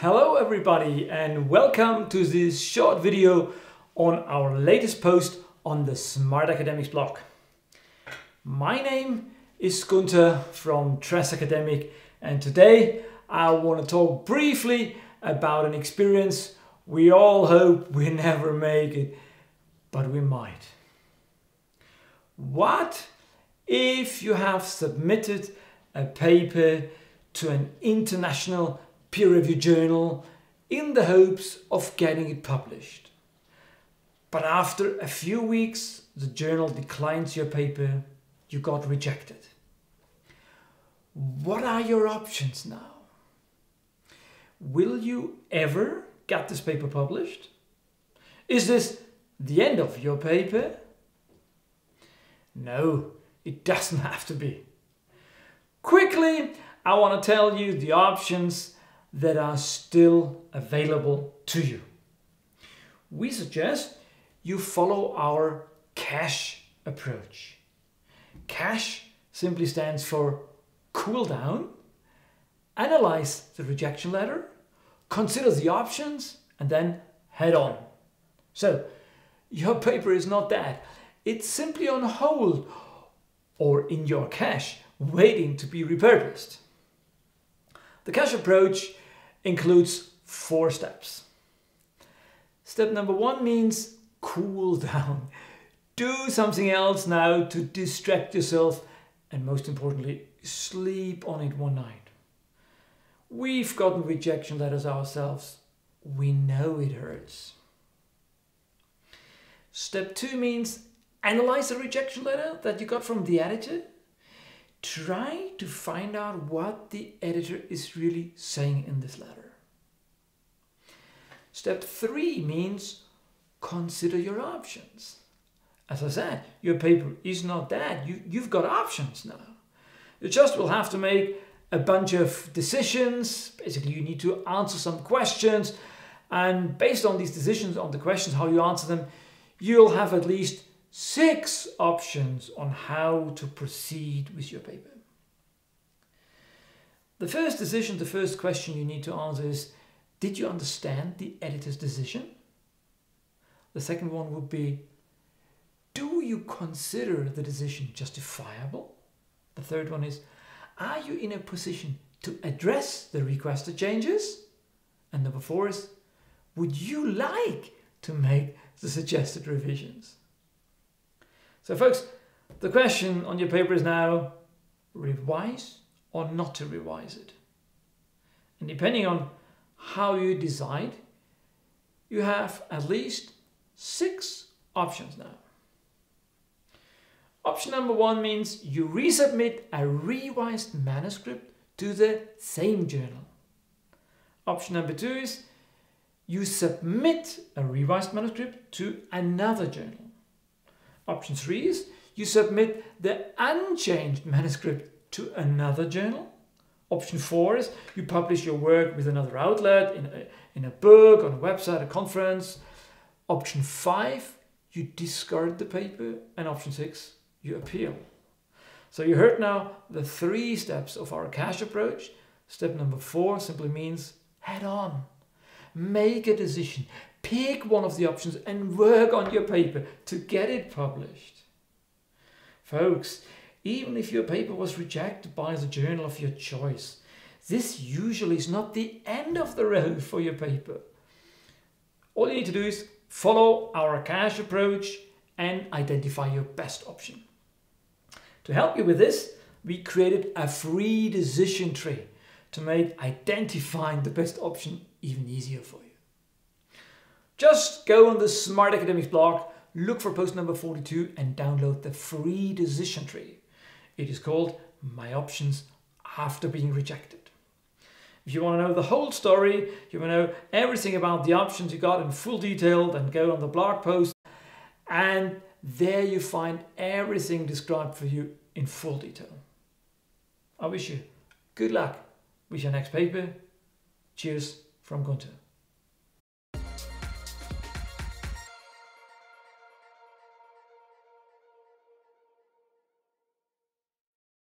Hello everybody and welcome to this short video on our latest post on the Smart Academics blog. My name is Gunther from Tress Academic and today I want to talk briefly about an experience we all hope we never make it, but we might. What if you have submitted a paper to an international peer-reviewed journal in the hopes of getting it published. But after a few weeks, the journal declines your paper, you got rejected. What are your options now? Will you ever get this paper published? Is this the end of your paper? No, it doesn't have to be. Quickly, I want to tell you the options that are still available to you. We suggest you follow our CASH approach. CASH simply stands for cool down, analyze the rejection letter, consider the options, and then head on. So, your paper is not dead. It's simply on hold or in your cache, waiting to be repurposed. The cash approach includes four steps. Step number one means cool down. Do something else now to distract yourself and most importantly, sleep on it one night. We've gotten rejection letters ourselves. We know it hurts. Step two means analyze the rejection letter that you got from the editor try to find out what the editor is really saying in this letter. Step three means consider your options. As I said, your paper is not dead. You, you've got options now. You just will have to make a bunch of decisions. Basically, you need to answer some questions. And based on these decisions, on the questions, how you answer them, you'll have at least six options on how to proceed with your paper. The first decision, the first question you need to answer is, did you understand the editor's decision? The second one would be, do you consider the decision justifiable? The third one is, are you in a position to address the requested changes? And number four is, would you like to make the suggested revisions? So folks, the question on your paper is now revise or not to revise it. And depending on how you decide, you have at least six options now. Option number one means you resubmit a revised manuscript to the same journal. Option number two is you submit a revised manuscript to another journal. Option three is you submit the unchanged manuscript to another journal. Option four is you publish your work with another outlet in a, in a book, on a website, a conference. Option five, you discard the paper. And option six, you appeal. So you heard now the three steps of our cash approach. Step number four simply means head on. Make a decision. Pick one of the options and work on your paper to get it published. Folks, even if your paper was rejected by the journal of your choice, this usually is not the end of the road for your paper. All you need to do is follow our cash approach and identify your best option. To help you with this, we created a free decision tree to make identifying the best option even easier for you. Just go on the Smart Academics blog, look for post number 42 and download the free decision tree. It is called My Options After Being Rejected. If you want to know the whole story, you want to know everything about the options you got in full detail, then go on the blog post and there you find everything described for you in full detail. I wish you good luck with your next paper. Cheers from Gunther.